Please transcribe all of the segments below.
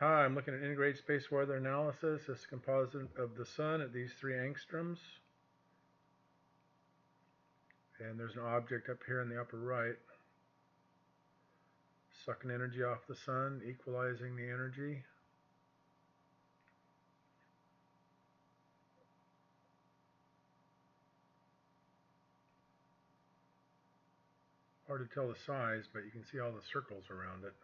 Hi, I'm looking at integrated space weather analysis. This composite of the sun at these three angstroms. And there's an object up here in the upper right. Sucking energy off the sun, equalizing the energy. Hard to tell the size, but you can see all the circles around it.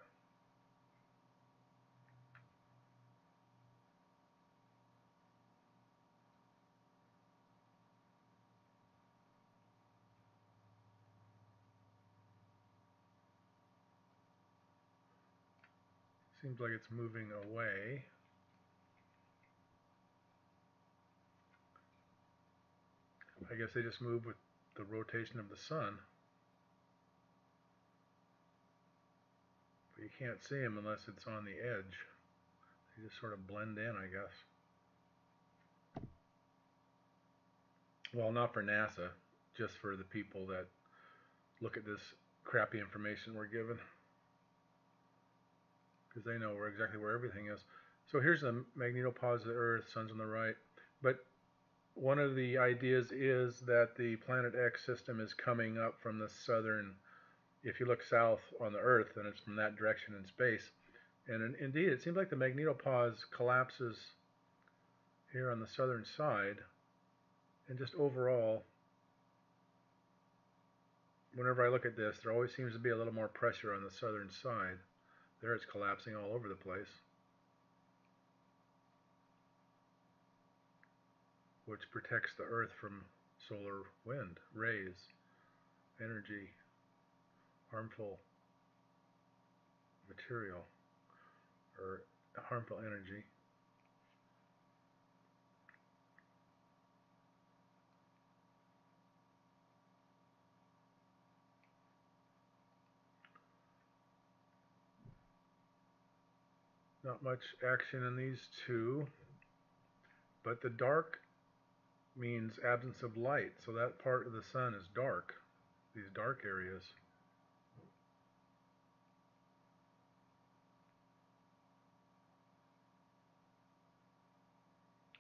Seems like it's moving away. I guess they just move with the rotation of the sun. But you can't see them unless it's on the edge. They just sort of blend in, I guess. Well, not for NASA, just for the people that look at this crappy information we're given because they know where exactly where everything is. So here's the magnetopause of the Earth, sun's on the right. But one of the ideas is that the planet X system is coming up from the southern, if you look south on the Earth, then it's from that direction in space. And in, indeed, it seems like the magnetopause collapses here on the southern side. And just overall, whenever I look at this, there always seems to be a little more pressure on the southern side. There it's collapsing all over the place. Which protects the earth from solar wind, rays, energy, harmful material, or harmful energy. Not much action in these two. But the dark means absence of light. So that part of the sun is dark. These dark areas.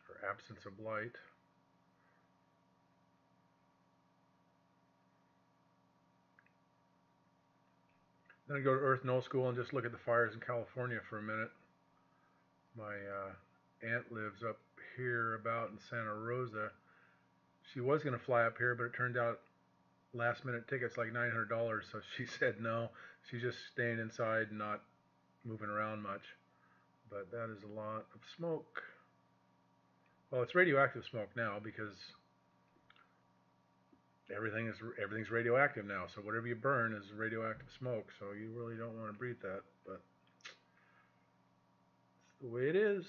Or absence of light. Then I go to Earth Null School and just look at the fires in California for a minute my uh, aunt lives up here about in Santa Rosa. She was going to fly up here, but it turned out last minute tickets like $900, so she said no. She's just staying inside and not moving around much. But that is a lot of smoke. Well, it's radioactive smoke now because everything is everything's radioactive now. So whatever you burn is radioactive smoke. So you really don't want to breathe that, but the way it is.